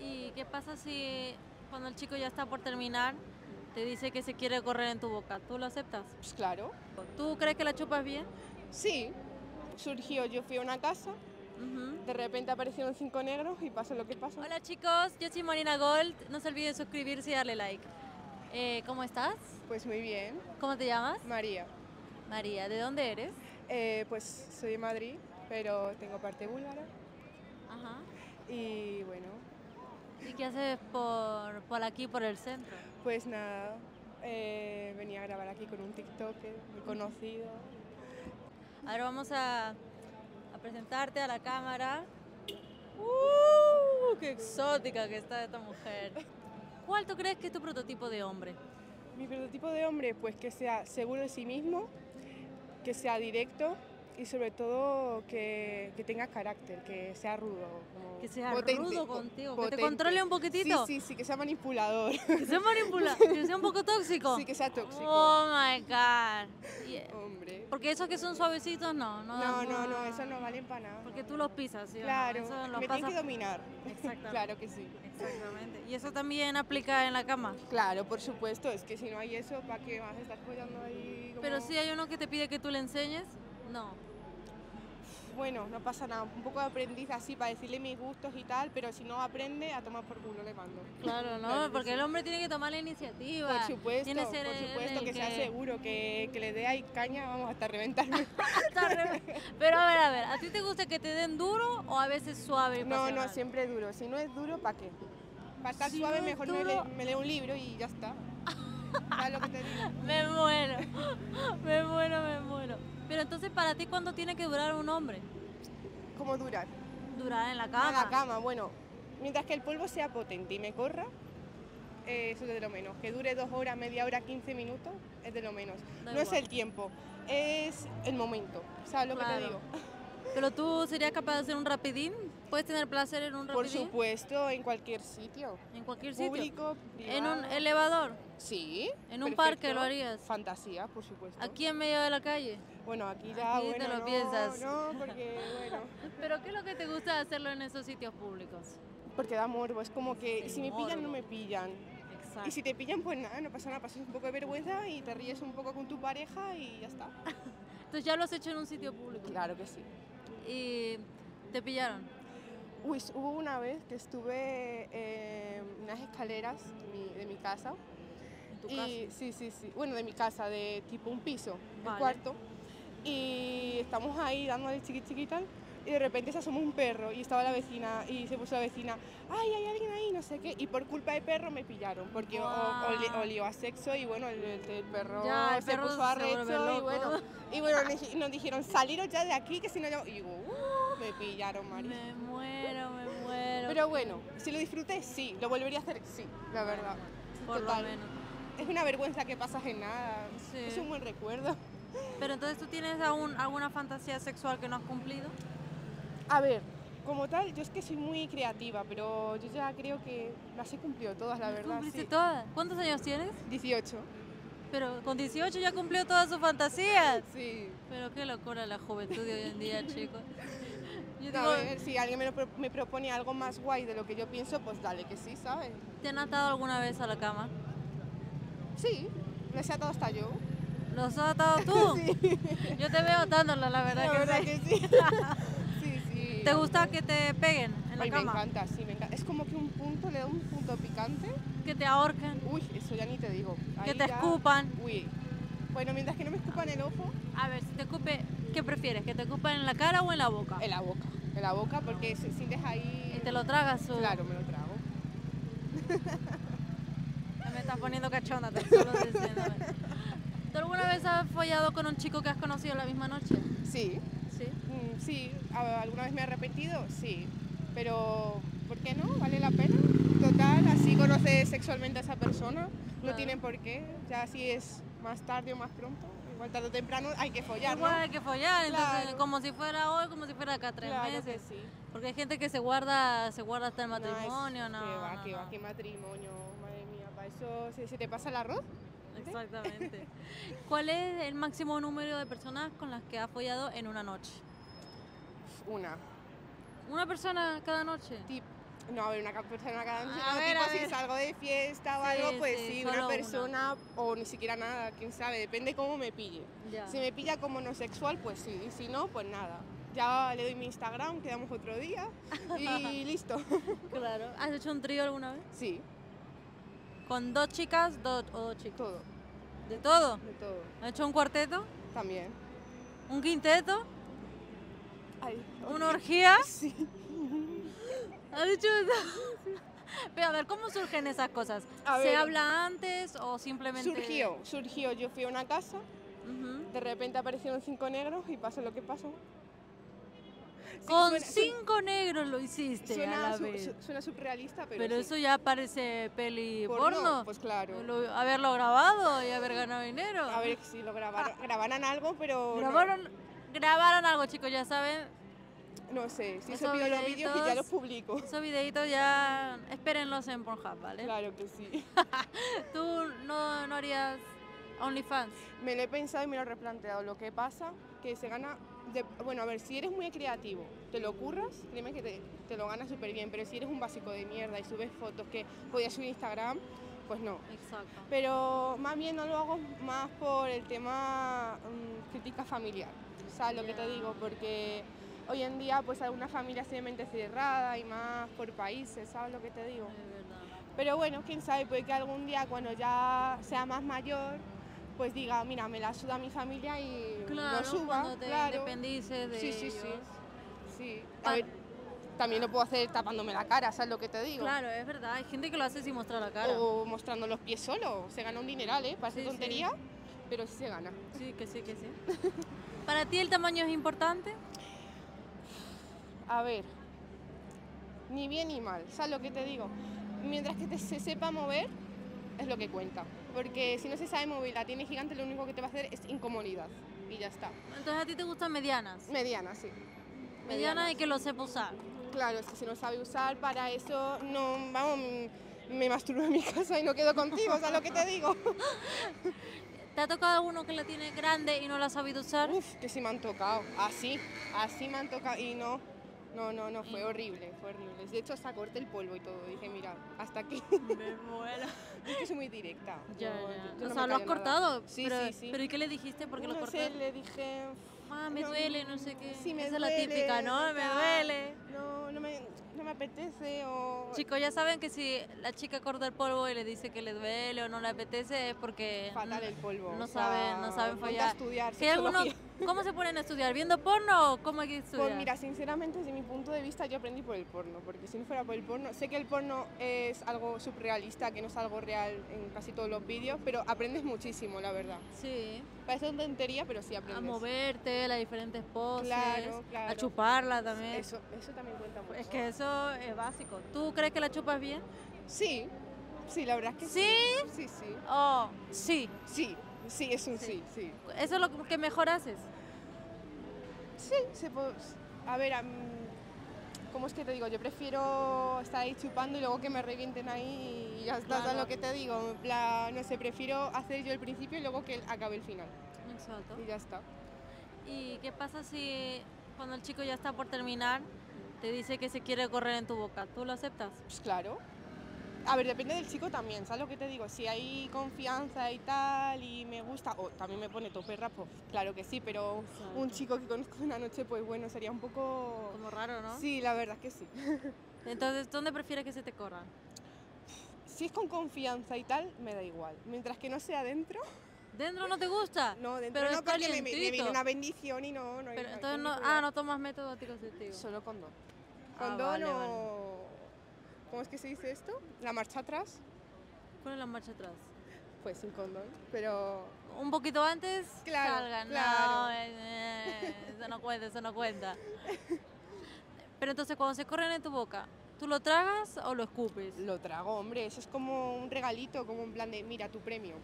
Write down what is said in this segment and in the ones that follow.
¿Y qué pasa si cuando el chico ya está por terminar te dice que se quiere correr en tu boca? ¿Tú lo aceptas? Pues claro. ¿Tú crees que la chupas bien? Sí. Surgió, yo fui a una casa, de repente aparecieron cinco negros y pasó lo que pasó. Hola chicos, yo soy Marina Gold. No se olviden suscribirse y darle like. Eh, ¿Cómo estás? Pues muy bien. ¿Cómo te llamas? María. María, ¿de dónde eres? Eh, pues soy de Madrid, pero tengo parte búlgara. Ajá. Y bueno, ¿Y qué haces por, por aquí, por el centro? pues nada, eh, venía a grabar aquí con un TikToker muy conocido. Ahora vamos a, a presentarte a la cámara. ¡Uh! ¡Qué exótica que está esta mujer! ¿Cuál tú crees que es tu prototipo de hombre? Mi prototipo de hombre, pues que sea seguro de sí mismo, que sea directo y sobre todo que, que tenga carácter, que sea rudo. como Que sea potente, rudo contigo, que te controle un poquitito. Sí, sí, sí, que sea manipulador. Que sea manipulador, que sea un poco tóxico. sí, que sea tóxico. Oh my god. Hombre. Porque esos que son suavecitos no, no. No, no, no, eso no valen para nada. Porque tú los pisas, ¿sí? Claro, Eso los me tienen que dominar. Exactamente. claro que sí. Exactamente. Y eso también aplica en la cama. Claro, por supuesto, es que si no hay eso, ¿para qué vas a estar follando ahí? como- Pero si hay uno que te pide que tú le enseñes, no. Bueno, no pasa nada, un poco de aprendiz así para decirle mis gustos y tal, pero si no aprende, a tomar por culo le mando. Claro, ¿no? Claro Porque sí. el hombre tiene que tomar la iniciativa. Por supuesto, Tiene por supuesto, que, sea seguro, que, que le dé ahí caña, vamos, hasta reventarme. Pero a ver, a ver, ¿a ti te gusta que te den duro o a veces suave no, no, siempre duro. Si no es duro, ¿para qué? Para estar Si suave, no mejor me, le- me leo un libro y ya está. ¿Sabes lo que te digo? Me muero, me muero, me muero. Pero entonces, ¿para ti cuándo tiene que durar un hombre? ¿Cómo durar? Durar en la En cama. la cama, bueno, mientras que el polvo sea potente y me corra, eh, eso es de lo menos. Que dure dos horas, media hora, 15 minutos, es de lo menos. Da no es el tiempo, es el momento. ¿Sabes lo que te Claro. digo? Pero tú serías capaz de hacer un rapidín? ¿Puedes tener placer en un Por rapidín? supuesto, en cualquier sitio. En cualquier sitio. Público, En un elevador. Sí. en un perfecto. parque lo harías. Fantasía, por supuesto. Aquí en medio de la calle. Bueno, aquí ya, Aquí te bueno, lo no, piensas. No, porque, bueno, ¿Pero qué es lo que te gusta de hacerlo en esos sitios públicos? porque da morbo. Es como que El si me pillan, no me pillan. Exacto. Y si te pillan, pues nada, no pasa nada, pasas un poco de vergüenza y te ríes un poco con tu pareja y ya está. Entonces ya lo has hecho en un sitio público. Claro que sí. Y te pillaron. Uy, hubo una vez que estuve eh, en unas escaleras de mi, de mi casa. En tu y, casa. Sí, sí, sí. Bueno, de mi casa, de tipo un piso, Vale. el cuarto. Y estamos ahí dándole chiqui y de repente se asomó un perro y estaba la vecina y se puso la vecina, ay, hay alguien ahí, no sé qué. Y por culpa del perro me pillaron, porque o- Guau. oli- olió a sexo y bueno, el, el- el perro Ya, el se perro puso a recho y bueno, y bueno, nos- nos dijeron, saliros ya de aquí, que si no yo... Y digo, "Uh", me pillaron, María. Me muero, me muero. Pero bueno, si lo disfruté, sí. Lo volvería a hacer, sí, la verdad. Por Total. lo menos. Es una vergüenza que pasas en nada. Sí. Es un buen recuerdo. Pero entonces tú tienes aún alguna fantasía sexual que no has cumplido? A ver, como tal, yo es que soy muy creativa, pero yo ya creo que las he cumplido todas, la verdad. ¿Cumpliste Sí. todas? ¿Cuántos años tienes? 18. Pero con 18 ya cumplió todas sus fantasías. Sí. Pero qué locura la juventud de hoy en día, chicos. Yo A ver, si alguien me, lo me propone algo más guay de lo que yo pienso, pues dale, que sí, ¿sabes? ¿te han atado alguna vez a la cama? Sí, les he atado hasta yo. ¿Los has atado tú? Yo te veo atándola, la verdad, La que verdad sí. que sí. sí, sí. ¿Te gusta que te peguen en la Ay, me cama? encanta, sí, me encanta. Es como que un punto, le da un punto picante. Que te ahorquen, Uy, eso ya ni te digo. que te ya- escupan. Uy. Bueno, mientras que no me escupan el ojo, A ver, si te escupe, ¿qué prefieres? ¿Que te escupan en la cara o en la boca? en la boca. En la boca, porque si sientes ahí. Y te lo tragas o... Claro, me lo trago. Me estás poniendo cachonda, te solo. ¿Tú alguna vez has follado con un chico que has conocido la misma noche? Sí, Sí. mm, sí. ¿A- ¿Alguna vez me he arrepentido? Sí. Pero, ¿por qué no? ¿Vale la pena? Total, así conoces sexualmente a esa persona. No Claro. tiene por qué. Ya si es más tarde o más pronto. Igual tarde o temprano hay que follar, ¿no? Igual hay que follar, entonces Claro. como si fuera hoy, como si fuera acá tres Claro que meses. sí. Porque hay gente que se guarda, se guarda hasta el No, es- matrimonio, no. Que va, no, que no. va, qué matrimonio, madre mía, para eso se, se te pasa el arroz. Exactamente. ¿Cuál es el máximo número de personas con las que has follado en una noche? Una. ¿Una persona cada noche? Tip. No, a ver, una persona cada A no, ver, tipo a si ver. salgo de fiesta o Sí, algo, pues sí, sí, una. persona o ni siquiera nada, quién sabe, depende cómo me pille. Ya. Si me pilla como no sexual, pues sí, y si no, pues nada. Ya le doy mi Instagram, quedamos otro día y listo. Claro. ¿Has hecho un trío alguna vez? Sí, ¿Con dos chicas dos, o dos chicos? todo, ¿De todo? de todo, ¿Has hecho un cuarteto? también. ¿Un quinteto? Ay, ¿Una orgía? Sí. ¿Has hecho eso? Pero a ver, ¿cómo surgen esas cosas? A ¿Se ver. habla antes o simplemente...? Surgió, surgió, yo fui a una casa, Ujú. de repente aparecieron cinco negros y pasó lo que pasó. Sí, Con suena- cinco negros lo hiciste a Suena, la su- vez. su- suena surrealista, pero, Pero sí. eso ya parece peli Porno, porno. Pues claro. Lo- haberlo grabado y haber ganado dinero. A ver si lo grabaron. Grabaron algo, pero. no- grabaron, grabaron algo, chicos, ya saben. No, sé. Si esos subido los vídeos y ya los publico. Esos videitos ya espérenlos en Pornhub, ¿vale? Claro que sí. ¿Tú no, no harías OnlyFans? Me lo he pensado y me lo he replanteado. Lo que pasa que se gana. de- bueno, a ver, si eres muy creativo, te lo curras, créeme que te, te lo ganas súper bien. Pero si eres un básico de mierda y subes fotos que podías subir a Instagram, pues no. Exacto. Pero más bien no lo hago más por el tema mm, crítica familiar. ¿Sabes lo que te digo? Porque hoy en día pues alguna familia se mente cerrada y más por países, ¿sabes lo que te digo? Es verdad. Pero bueno, quién sabe, puede que algún día cuando ya sea más mayor, pues diga, mira, me la suda mi familia y Claro, lo suba. cuando te claro. independices de Sí, sí, sí. ellos. Sí. Pa- A ver, también lo puedo hacer tapándome la cara, ¿sabes lo que te digo? Claro, es verdad. Hay gente que lo hace sin mostrar la cara. O mostrando los pies solo. Se gana un dineral, ¿eh? Parece Sí, sí. tontería, pero sí se gana. Sí, que sí, que sí. ¿Para ti el tamaño es importante? A ver, ni bien ni mal, ¿sabes lo que te digo? Mientras que te, se sepa mover, es lo que cuenta. Porque si no se sabe mover la tiene gigante, lo único que te va a hacer es incomodidad. Y ya está. Entonces a ti te gustan medianas. Mediana, sí. Mediana y que lo sepa usar. Claro, es que si no sabe usar, para eso no, vamos, me masturbo en mi casa y no quedo contigo, ¿sabes lo que te digo? ¿Te ha tocado alguno que la tiene grande y no la ha sabido usar? Uf, que sí me han tocado. Así, así me han tocado y no. No, no, no, fue horrible, fue horrible. De hecho, hasta corté el polvo y todo. Dije, mira, hasta aquí. Me muero. Es que soy muy directa. Ya, yo- ya. yo o no sea, lo has nada. cortado. Sí, pero, sí, sí. ¿Pero y qué le dijiste? ¿Por qué lo no cortaste? sé, le dije... Ah, me no, duele, no sé qué. Sí, me Esa duele, es la típica, ¿no? Me duele. No, no me, no me apetece o... Chicos, ya saben que si la chica corta el polvo y le dice que le duele o no le apetece es porque Fatal el polvo. no o sea, saben- no saben a estudiar Si hay alguno, sexología. ¿Cómo se ponen a estudiar? ¿Viendo porno o cómo hay que estudiar? Pues mira, sinceramente, desde mi punto de vista, yo aprendí por el porno, porque si no fuera por el porno, sé que el porno es algo surrealista, que no es algo real en casi todos los vídeos, pero aprendes muchísimo, la verdad. Sí, Parece una tontería, pero sí a aprendes. moverte, las diferentes poses, Claro, a claro. chuparla también. Eso, eso también cuenta mucho. Es que eso es básico. ¿Tú crees que la chupas bien? Sí, sí, la verdad es que ¿Sí? Sí, sí. Oh, sí. Sí, sí, es un sí, sí. ¿Eso es lo que mejor haces? Sí, se po- a ver, ¿cómo es que te digo? Yo prefiero estar ahí chupando y luego que me revienten ahí y ya está, ¿sabes Claro. lo que te digo? No sé, prefiero hacer yo el principio y luego que acabe el final. Exacto. Y ya está. ¿Y qué pasa si cuando el chico ya está por terminar te dice que se quiere correr en tu boca? ¿Tú lo aceptas? Pues claro. A ver, depende del chico también, ¿sabes lo que te digo? Si hay confianza y tal y me gusta, o también me pone tope rap, pues claro que sí, pero un chico que conozco una noche, pues bueno, sería un poco... Como raro, ¿no? Sí, la verdad es que sí. Entonces, ¿dónde prefieres que se te corran? Si es con confianza y tal, me da igual. Mientras que no sea dentro, ¿Dentro no te gusta? no, dentro Pero no, es porque me, me- viene una bendición y no, no hay Pero entonces no, ah, no tomas método anticonceptivo. Solo condón. Ah, Condón vale, o... vale. ¿Cómo es que se dice esto? La marcha atrás, ¿Cuál es la marcha atrás? pues sin condón. Pero Un poquito antes Claro, salgan. No, claro. eh, eso no cuenta, eso no cuenta. Pero entonces cuando se corren en tu boca, ¿tú lo tragas o lo escupes? lo trago, hombre. Eso es como un regalito, como un plan de, mira, tu premio.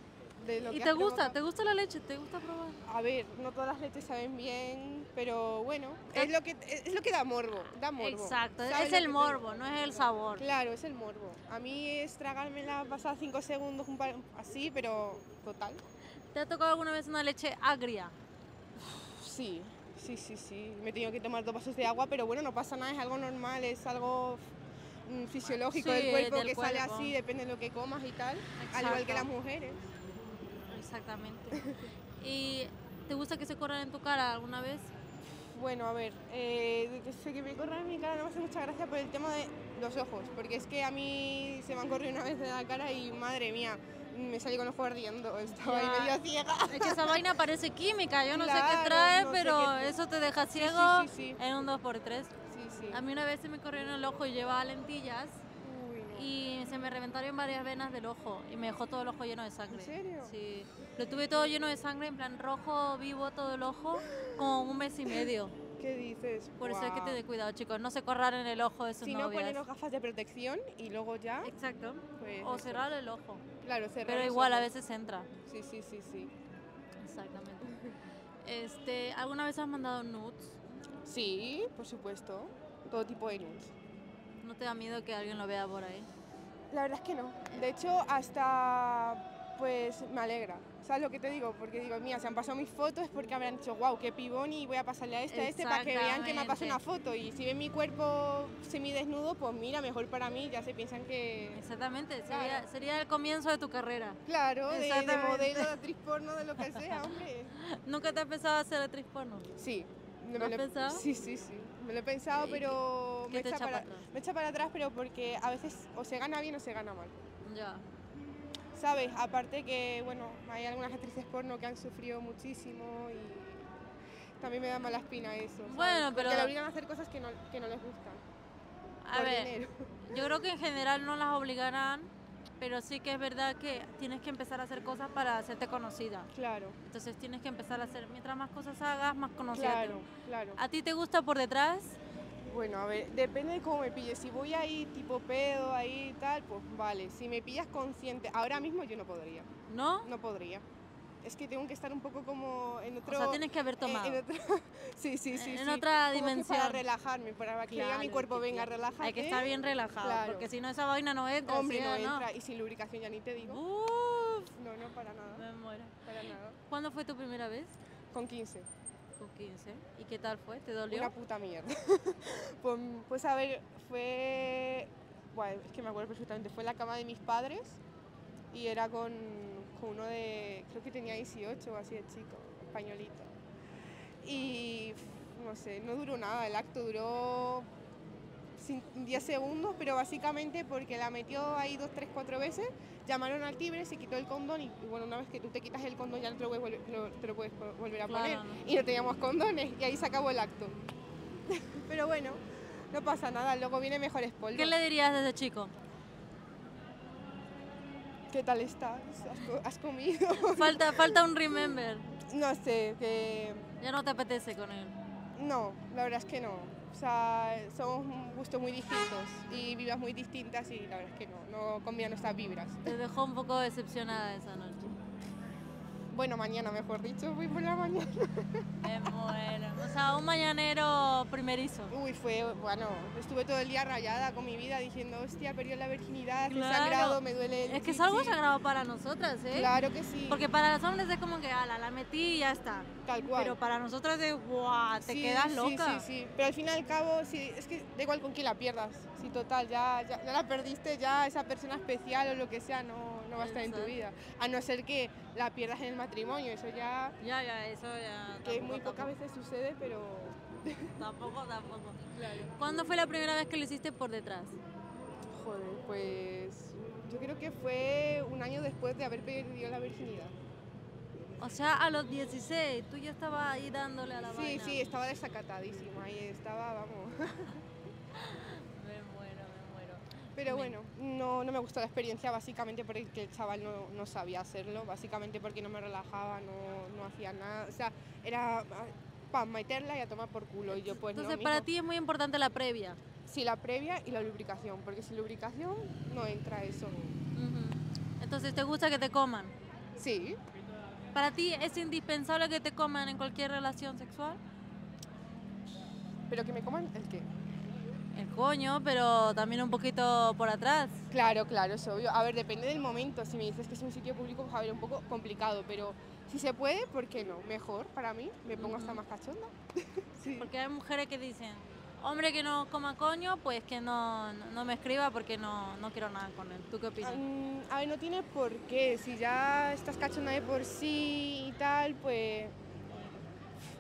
De lo ¿Y que te has gusta? provocado. ¿Te gusta la leche? ¿Te gusta probar? A ver, no todas las leches saben bien, pero bueno, Ah. es lo que, es lo que da morbo, da morbo. Exacto, ¿Sabes es el te morbo, digo? no es el sabor. Claro, es el morbo. A mí es tragármela, pasar cinco segundos un par- así, pero total. ¿Te ha tocado alguna vez una leche agria? Sí, sí, sí, sí. Me he tenido que tomar dos vasos de agua, pero bueno, no pasa nada, es algo normal, es algo... mm, fisiológico Sí, del cuerpo del que sale cuerpo. así, depende de lo que comas y tal, al igual que las Exacto. mujeres. Exactamente. ¿Y te gusta que se corran en tu cara alguna vez? Bueno, a ver, eh, de que sé que me corran en mi cara no me hace mucha gracia por el tema de los ojos, porque es que a mí se me han corrido una vez en la cara y madre mía, me salí con los ojos ardiendo, estaba ahí Ya. medio ciega. Es que esa vaina parece química, yo no sé qué trae, no pero qué- eso te deja sí, ciego sí, sí. en un 2x3. Sí, sí. A mí una vez se me corrió en el ojo y llevaba lentillas. Y se me reventaron varias venas del ojo y me dejó todo el ojo lleno de sangre. ¿En serio? Sí. Lo tuve todo lleno de sangre, en plan rojo, vivo todo el ojo, como un mes y medio. ¿Qué dices? Por eso hay que tener cuidado, chicos. No se corran en el ojo de sus Si no, novias. poneros gafas de protección y luego ya, Exacto. pues... O eso. cerrar el ojo. Claro, cerrar Pero los igual a ojos. veces entra. Sí, sí, sí, sí. Exactamente. Este, ¿Alguna vez has mandado nudes? Sí, por supuesto. Todo tipo de nudes. ¿No te da miedo que alguien lo vea por ahí? La verdad es que no. De hecho, hasta pues me alegra. ¿Sabes lo que te digo? Porque digo, mira, se han pasado mis fotos porque habrán dicho, wow, qué pibón y voy a pasarle a este, a este para que vean que me ha pasado una foto. Y si ven mi cuerpo semidesnudo, pues mira, mejor para mí, ya se piensan que... Exactamente. Sería, Claro. sería el comienzo de tu carrera. Claro, de, de modelo, de actriz porno, de lo que sea, hombre. ¿Nunca te has pensado hacer actriz porno? Sí. Me ¿Lo has he- pensado? Sí, sí, sí. Me lo he pensado, ¿Y pero me echa, echa para, para atrás? me echa para atrás, pero porque a veces o se gana bien o se gana mal. Ya. ¿Sabes? Aparte que, bueno, hay algunas actrices porno que han sufrido muchísimo y también me da mala espina eso. ¿sabes? Bueno, pero- Porque le obligan a hacer cosas que no, que no les gustan. A por ver, dinero. yo creo que en general no las obligarán, pero sí que es verdad que tienes que empezar a hacer cosas para hacerte conocida. Claro, Entonces tienes que empezar a hacer, mientras más cosas hagas, más conocida. claro, claro. ¿A ti te gusta por detrás? Bueno, a ver, depende de cómo me pilles. Si voy ahí tipo pedo, ahí y tal, pues vale. Si me pillas consciente, ahora mismo yo no podría. ¿No? No podría. Es que tengo que estar un poco como en O otro... sea, tienes que haber tomado. en otro- sí, sí, sí. En sí. otra Como dimensión. Para relajarme, para que diga mi cuerpo, venga, relájate. Hay que estar bien relajado, Claro. porque si no esa vaina no entra. Hombre, ¿sí no o entra. Y sin lubricación ya ni te digo. Uf, No, no, para nada. me muero. Para nada. ¿Cuándo fue tu primera vez? Con 15. Con 15. ¿Y qué tal fue? ¿Te dolió? Una puta mierda. pues, pues a ver, fue. Bueno, es que me acuerdo perfectamente. Fue en la cama de mis padres y era con, con uno de. Creo que tenía 18 o así de chico, españolito. Y no sé, no duró nada. El acto duró cin- 10 segundos, pero básicamente porque la metió ahí dos, tres, cuatro veces. Llamaron al timbre, se quitó el condón y, bueno, una vez que tú te quitas el condón ya no te lo puedes, te lo puedes volver a poner. Y no teníamos condones y ahí se acabó el acto. pero bueno, no pasa nada, luego viene mejor polvo. ¿Qué le dirías desde chico? ¿Qué tal estás? ¿Has, co- has comido? Falta, falta un remember. no sé, que... Ya no te apetece con él. No, la verdad es que no. O sea, somos un gusto muy distintos y vidas muy distintas y la verdad es que no, no combinan nuestras vibras. Te dejó un poco decepcionada esa noche. Bueno, mañana mejor dicho, voy por la mañana. Me muero. O sea, un mañanero primerizo. Uy, fue, bueno, estuve todo el día rayada con mi vida diciendo, hostia, perdió la virginidad, Claro. sangrado, me duele el Es que es chichi". algo sagrado para nosotras, ¿eh? Claro que sí, Porque para los hombres es como que, ala, la metí y ya está. tal cual. Pero para nosotras es, guau, te Sí, quedas sí, loca. Sí, sí, Pero al fin y al cabo, sí, es que da igual con quién la pierdas. Sí, total, ya, ya, ya la perdiste, ya esa persona especial o lo que sea no, no va a estar en tu vida. A no ser que la pierdas en el matrimonio, eso ya, Ya, ya, eso ya. que tampoco, muy pocas veces sucede, pero... Tampoco, tampoco. Claro. ¿Cuándo fue la primera vez que lo hiciste por detrás? Joder, pues yo creo que fue un año después de haber perdido la virginidad. O sea, a los 16, tú ya estabas ahí dándole a la Sí, vaina. sí, estaba desacatadísima y estaba, vamos. Me muero, me muero. Pero bueno, no, no me gustó la experiencia básicamente porque el chaval no, no sabía hacerlo, básicamente porque no me relajaba, no, no hacía nada. O sea, era para meterla y a tomar por culo. Y yo pues Entonces, para ti es muy importante la previa. Sí, la previa y la lubricación, porque sin lubricación no entra eso. Entonces, ¿te gusta que te coman? Sí, ¿Para ti es indispensable que te coman en cualquier relación sexual? pero que me coman el qué. El coño, pero también un poquito por atrás. Claro, claro, es obvio. A ver, depende del momento. Si me dices que es un sitio público, pues a ver, un poco complicado, pero si se puede, ¿por qué no? Mejor para mí, me pongo hasta más cachonda. sí. Porque hay mujeres que dicen, Hombre que no coma coño, pues que no, no- me escriba porque no, no quiero nada con él. ¿Tú qué opinas? A ver, no tiene por qué. Si ya estás cachonda de por sí y tal, pues.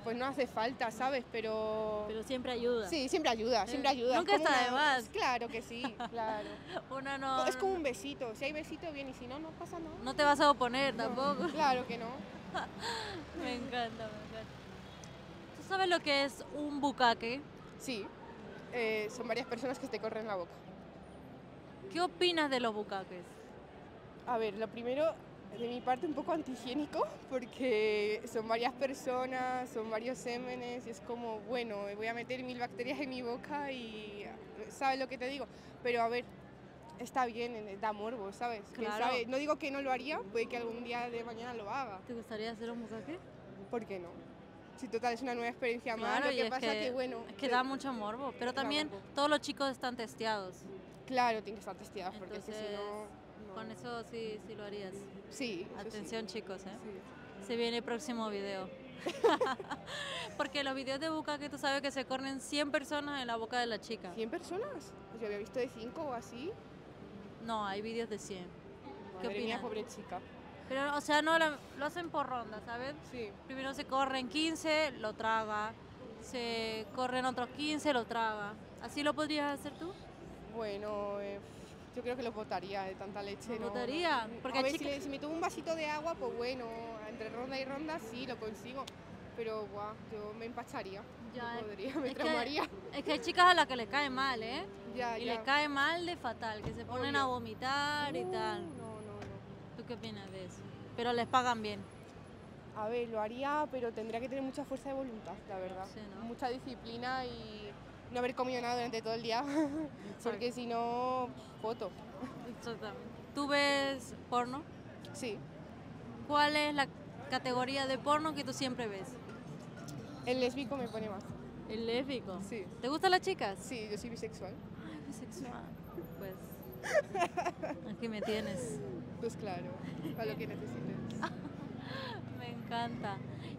Pues no hace falta, ¿sabes? Pero. Pero siempre ayuda. Sí, siempre ayuda, siempre Eh, ayuda. Es nunca está de una- más. Claro que sí, claro. Una no, es como un besito. Si hay besito, bien, y si no, no pasa nada. no te vas a oponer No, tampoco. Claro que no. Me encanta, me encanta. ¿Tú sabes lo que es un bucaque? Sí, eh, son varias personas que te corren la boca. ¿Qué opinas de los bucaques? A ver, lo primero, de mi parte, un poco antihigiénico, porque son varias personas, son varios sémenes, y es como, bueno, voy a meter mil bacterias en mi boca y. ¿Sabes lo que te digo? Pero a ver, está bien, da morbo, ¿sabes? ¿Quién Claro. sabe? No digo que no lo haría, puede que algún día de mañana lo haga. ¿Te gustaría hacer un bucaque? ¿Por qué no? Si total es una nueva experiencia más, Claro, lo que es pasa que- que, bueno. Es que eh, da mucho morbo, pero también morbo. todos los chicos están testeados. Claro, tiene que estar testeadas, porque es que si Entonces, no. No- Con eso sí, sí lo harías. Sí, eso sí, Atención chicos, ¿eh? sí. Se viene el próximo video. Porque los videos de bucaque tú sabes que se corren 100 personas en la boca de la chica. ¿100 personas? Yo había visto de 5 o así. No, hay videos de 100. Madre mía, opinas? pobre chica. Pero, o sea, no lo, lo hacen por ronda, ¿sabes? Sí. Primero se corren 15, lo traga. Se corren otros 15, lo traga. ¿Así lo podrías hacer tú? Bueno, eh, yo creo que lo botaría de tanta leche. ¿Lo no, botaría? Porque a ver, si, me tomo un vasito de agua, pues bueno, entre ronda y ronda sí lo consigo. Pero guau, yo me empacharía. Ya, no podría, me es que-. Es que hay chicas a las que les cae mal, ¿eh? Ya, Y ya. les cae mal de fatal, que se ponen a vomitar y tal. No, no, no. ¿Tú qué opinas de eso? Pero les pagan bien. A ver, lo haría, pero tendría que tener mucha fuerza de voluntad, la verdad. Sí, ¿no? Mucha disciplina y no haber comido nada durante todo el día. Porque si no, foto. Exactamente. ¿Tú ves porno? Sí. ¿Cuál es la categoría de porno que tú siempre ves? El lésbico me pone más. El lésbico. Sí. ¿Te gustan las chicas? Sí, yo soy bisexual. Ay, bisexual. Pues aquí me tienes. Pues claro, para lo que necesites. Me encanta.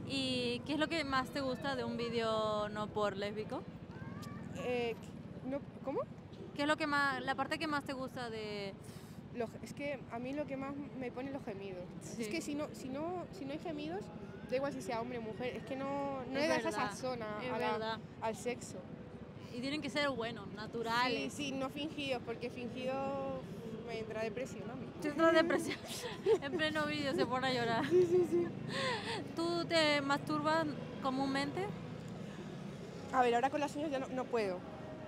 ¿Y qué es lo que más te gusta de un vídeo no por lésbico? Eh, no, ¿Cómo? ¿Qué es lo que más, la parte que más te gusta de Los- es que a mí lo que más me pone los gemidos. Sí. Es que si no, si, no, si no hay gemidos, da igual si sea hombre o mujer, es que no, no Es le das verdad, esa zona es a la- al sexo. y tienen que ser buenos, Sí, naturales? sí, no fingidos, porque fingido me entra depresión a mí. Te entra depresión. en pleno vídeo se pone a llorar. Sí, sí, sí. ¿Tú te masturbas comúnmente? A ver, ahora con las uñas ya no, no puedo.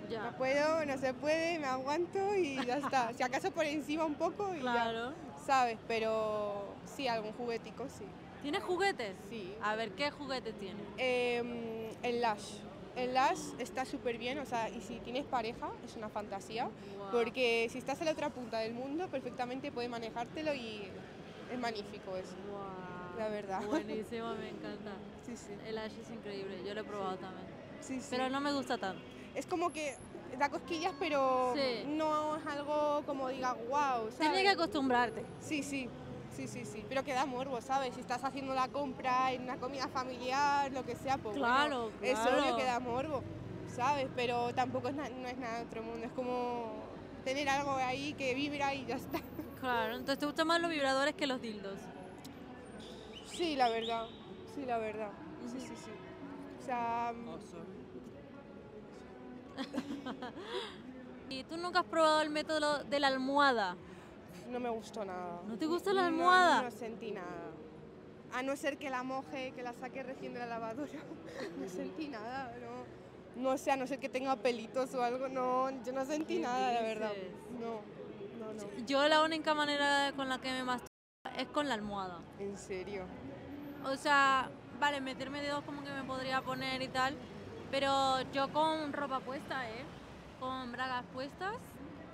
Ya. No puedo, no se puede, me aguanto y ya está. Si acaso por encima un poco y ya, Claro. ¿sabes? Pero sí, algún juguetico, sí. ¿Tienes juguetes? Sí. A ver, ¿qué juguetes tienes? Em, el lash. El lash está súper bien, o sea, y si tienes pareja, es una fantasía. Porque si estás en la otra punta del mundo, perfectamente puede manejártelo y es magnífico eso. La verdad. Buenísimo, me encanta. Sí, sí. El Ash es increíble, yo lo he probado también. Sí, sí. Pero no me gusta tanto. Es como que da cosquillas, pero Sí. no es algo como diga, wow, Tienes que acostumbrarte. Sí, sí, sí, sí, sí. Pero que da morbo, ¿sabes? Si estás haciendo la compra en una comida familiar, lo que sea, pues bueno, Claro, es claro. obvio que da morbo, ¿sabes? Pero tampoco es no es nada de otro mundo, es como tener algo ahí que vibra y ya está. Claro, entonces te gustan más los vibradores que los dildos. Sí, la verdad, sí, la verdad. Sí, sí, sí. Sea, ¿Y tú nunca has probado el método de la almohada? no me gustó nada. ¿No te gusta la No, almohada? No, sentí nada. A no ser que la moje, que la saque recién de la lavadora. no sentí nada, no. No sé, a no ser que tenga pelitos o algo, no, yo no sentí ¿Qué nada, la verdad. dices? No, no, no. Yo la única manera con la que me masturbo es con la almohada. En serio. O sea, vale, meterme dedos como que me podría poner y tal, pero yo con ropa puesta, ¿eh? Con bragas puestas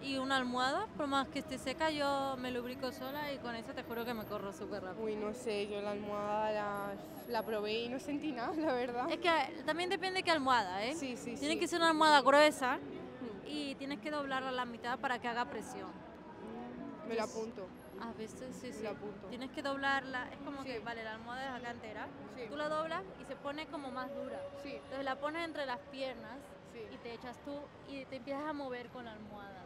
y una almohada, por más que esté seca, yo me lubrico sola y con eso te juro que me corro súper rápido. Uy, no sé, yo la almohada la, la probé y no sentí nada, la verdad. Es que también depende de qué almohada, ¿eh? Sí, sí, Tiene sí. que ser una almohada gruesa y tienes que doblarla a la mitad para que haga presión. Me lo Entonces, apunto. A veces sí, sí. apunto. Tienes que doblarla, es como que, vale, la almohada es acá entera, Sí. tú la doblas y se pone como más dura. Sí, Entonces la pones entre las piernas y te echas tú y te empiezas a mover con la almohada.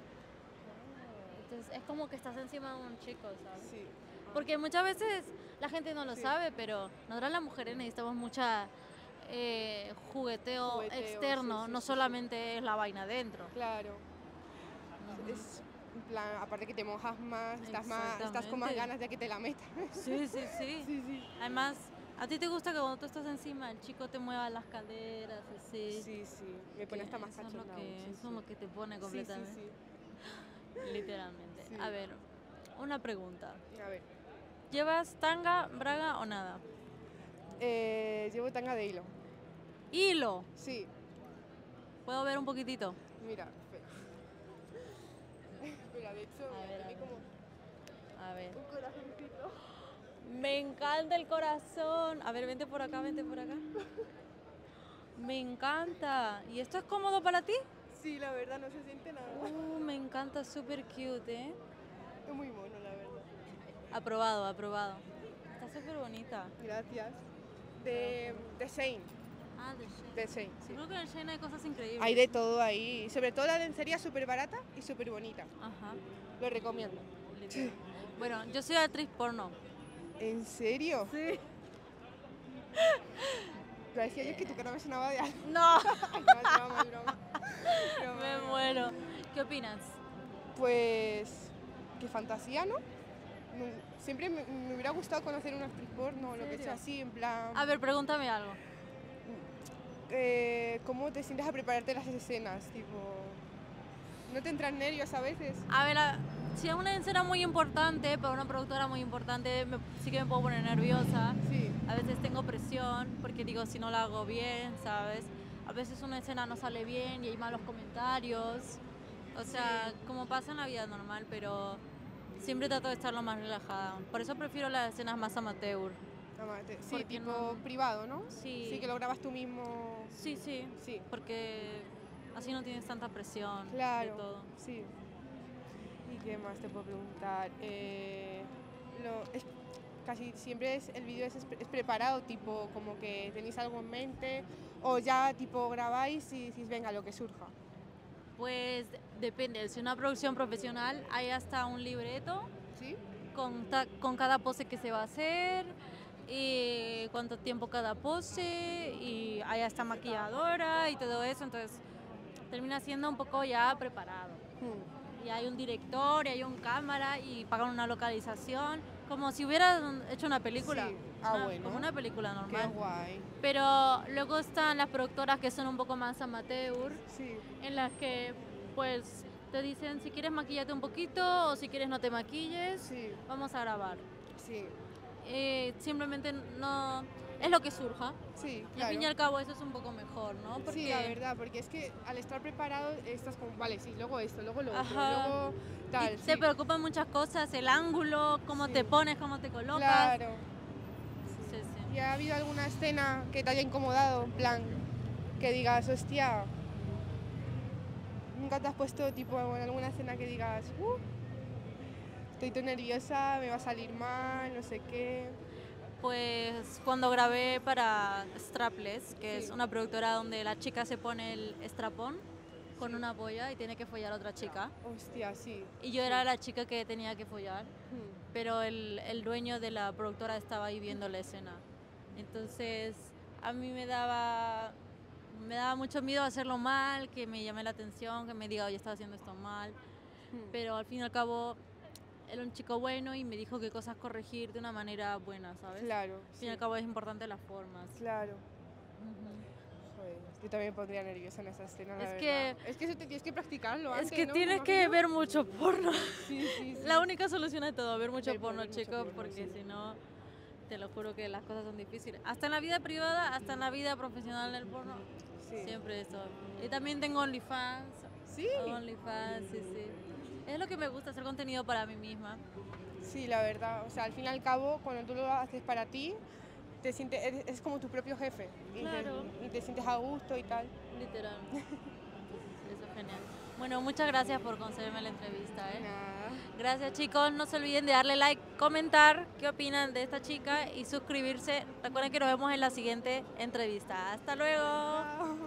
Entonces es como que estás encima de un chico, ¿sabes? Sí. Porque muchas veces la gente no lo sabe, pero nosotras las mujeres necesitamos mucha eh, jugueteo, Jugueteo, externo, no solamente es la vaina dentro. Claro. Es en plan, aparte que te mojas más, estás, más, estás con más ganas de que te la metan. Sí, sí, sí. sí, sí. Además, ¿a ti te gusta que cuando tú estás encima el chico te mueva las caderas así? Sí, sí. Me pone hasta más es cachonda. sí, es lo que te pone completamente. Sí, Literalmente. A ver, una pregunta. A ver. ¿Llevas tanga, braga o nada? Eh, llevo tanga de hilo. Hilo. Sí. ¿Puedo ver un poquitito? Mira, A ver, a tiene ver. como A ver. un corazoncito. Me encanta el corazón. A ver, vente por acá, vente por acá. Me encanta. ¿Y esto es cómodo para ti? Sí, la verdad, no se siente nada. Uh, me encanta, súper cute, ¿eh? Es muy mono, la verdad. Aprobado, aprobado. Está súper bonita. Gracias. De, de Shane. Ah, de Shein. De Shane, sí. Creo que en Shein hay cosas increíbles. Hay de todo ahí. Sobre todo la lencería súper barata y súper bonita. Ajá. Lo recomiendo. literal. Bueno, yo soy actriz porno. ¿En serio? Sí. Lo decía yo que tu cara me sonaba de algo. No, no, broma, me muero. ¿Qué opinas? Pues. Qué fantasía, ¿no? Siempre me, me hubiera gustado conocer una actriz porno, lo que sea así, en plan. A ver, pregúntame algo. Eh, ¿Cómo te sientes a prepararte las escenas? Tipo. ¿No te entran nervios a veces? A ver, a- si es una escena muy importante, para una productora muy importante, me- sí que me puedo poner nerviosa. Sí. A veces tengo presión porque digo si no la hago bien, ¿sabes? A veces una escena no sale bien y hay malos comentarios. O sea, como pasa en la vida normal, pero siempre trato de estar lo más relajada. Por eso prefiero las escenas más amateur. Amate- Sí, tipo no- privado, ¿no? Sí. Sí, que lo grabas tú mismo. Sí, sí, Sí. porque así no tienes tanta presión Claro. de todo. Sí. ¿Y qué más te puedo preguntar? Eh, lo- es- casi siempre es, el vídeo es, es pre- es preparado, tipo como que tenéis algo en mente o ya tipo grabáis y decís, venga, lo que surja. Pues depende, si es una producción profesional hay hasta un libreto ¿Sí? con, ta- con cada pose que se va a hacer y cuánto tiempo cada pose y hay hasta maquilladora y todo eso, entonces termina siendo un poco ya preparado. Hmm. Y hay un director y hay un cámara y pagan una localización, como si hubieran hecho una película. Sí. Ah, una- bueno. Como una película Qué normal. guay. Pero luego están las productoras que son un poco más amateur, Sí. en las que pues te dicen si quieres maquillate un poquito o si quieres no te maquilles, Sí. vamos a grabar. Sí. Eh, simplemente no es lo que surja. Sí, Y al fin y claro. al cabo eso es un poco mejor, ¿no? Porque Sí, la verdad, porque es que al estar preparado estás como, vale, sí, luego esto, luego lo otro, luego y tal. te sí. preocupan muchas cosas, el ángulo, cómo Sí. te pones, cómo te colocas. Claro. Sí. ¿Y ha habido alguna escena que te haya incomodado? En plan, que digas, hostia, nunca te has puesto tipo en alguna escena que digas, "Uh, estoy tan nerviosa, me va a salir mal, no sé qué. Pues cuando grabé para Strapless, que es Sí. una productora donde la chica se pone el strapón con una polla y tiene que follar a otra chica. Hostia, sí. Y yo era la chica que tenía que follar, Hmm. pero el, el dueño de la productora estaba ahí viendo la escena. Entonces a mí me daba, me daba mucho miedo hacerlo mal, que me llame la atención, que me diga, oye, estás haciendo esto mal. Hmm. Pero al fin y al cabo, era un chico bueno y me dijo qué cosas corregir de una manera buena, ¿sabes? Claro, Al fin sí, y al cabo es importante las formas. claro. Ujú. Joder, yo también pondría nerviosa en esa escena, la Es verdad. que- Es que eso te tienes que practicarlo Es antes, que ¿no? tienes que ver mucho porno. Sí, sí, sí. La única solución a todo, ver mucho Ver- porno, ver mucho chicos, porno, porque si no, te lo juro que las cosas son difíciles. Hasta en la vida privada, hasta en la vida profesional del porno, Sí. siempre eso. Y también tengo OnlyFans. Sí. OnlyFans, sí, sí. Es lo que me gusta, hacer contenido para mí misma. Sí, la verdad. O sea, al fin y al cabo, cuando tú lo haces para ti, te sientes, eres- es como tu propio jefe. Y, Claro. te, y te sientes a gusto y tal. Literal. Eso es genial. Bueno, muchas gracias por concederme la entrevista. ¿eh? Nada. Gracias chicos, no se olviden de darle like, comentar qué opinan de esta chica y suscribirse. Recuerden que nos vemos en la siguiente entrevista. Hasta luego.